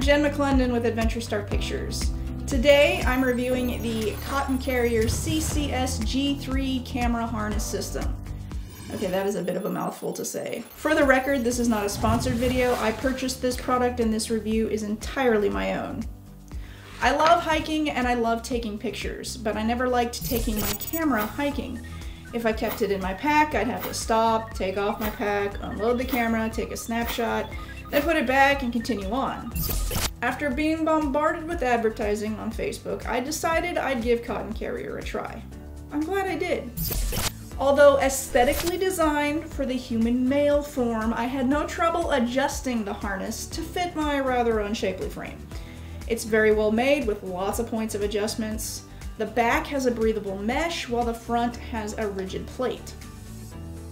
Jen McClendon with Adventure Star Pictures. Today I'm reviewing the Cotton Carrier CCS G3 camera harness system. Okay, that is a bit of a mouthful to say. For the record, this is not a sponsored video. I purchased this product and this review is entirely my own. I love hiking and I love taking pictures, but I never liked taking my camera hiking. If I kept it in my pack, I'd have to stop, take off my pack, unload the camera, take a snapshot, then put it back and continue on. After being bombarded with advertising on Facebook, I decided I'd give Cotton Carrier a try. I'm glad I did. Although aesthetically designed for the human male form, I had no trouble adjusting the harness to fit my rather unshapely frame. It's very well made with lots of points of adjustments. The back has a breathable mesh while the front has a rigid plate.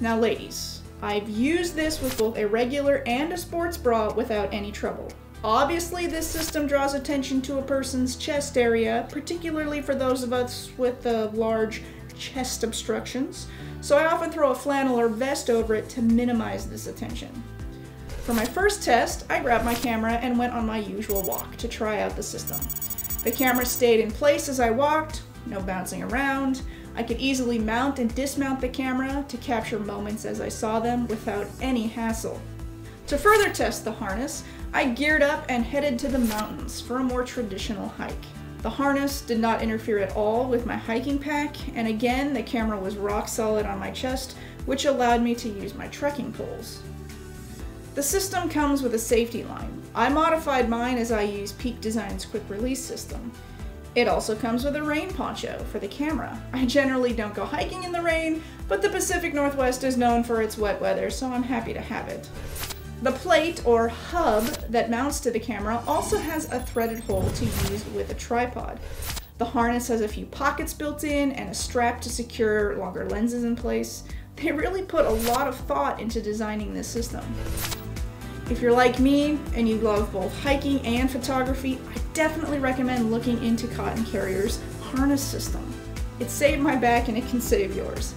Now ladies, I've used this with both a regular and a sports bra without any trouble. Obviously, this system draws attention to a person's chest area, particularly for those of us with the large chest obstructions, so I often throw a flannel or vest over it to minimize this attention. For my first test, I grabbed my camera and went on my usual walk to try out the system. The camera stayed in place as I walked, no bouncing around. I could easily mount and dismount the camera to capture moments as I saw them without any hassle. To further test the harness, I geared up and headed to the mountains for a more traditional hike. The harness did not interfere at all with my hiking pack, and again, the camera was rock solid on my chest, which allowed me to use my trekking poles. The system comes with a safety line. I modified mine as I use Peak Design's quick release system. It also comes with a rain poncho for the camera. I generally don't go hiking in the rain, but the Pacific Northwest is known for its wet weather, so I'm happy to have it. The plate or hub that mounts to the camera also has a threaded hole to use with a tripod. The harness has a few pockets built in and a strap to secure longer lenses in place. They really put a lot of thought into designing this system. If you're like me and you love both hiking and photography, I definitely recommend looking into Cotton Carrier's harness system. It saved my back and it can save yours.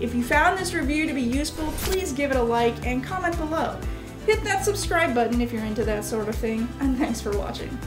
If you found this review to be useful, please give it a like and comment below. Hit that subscribe button if you're into that sort of thing, and thanks for watching.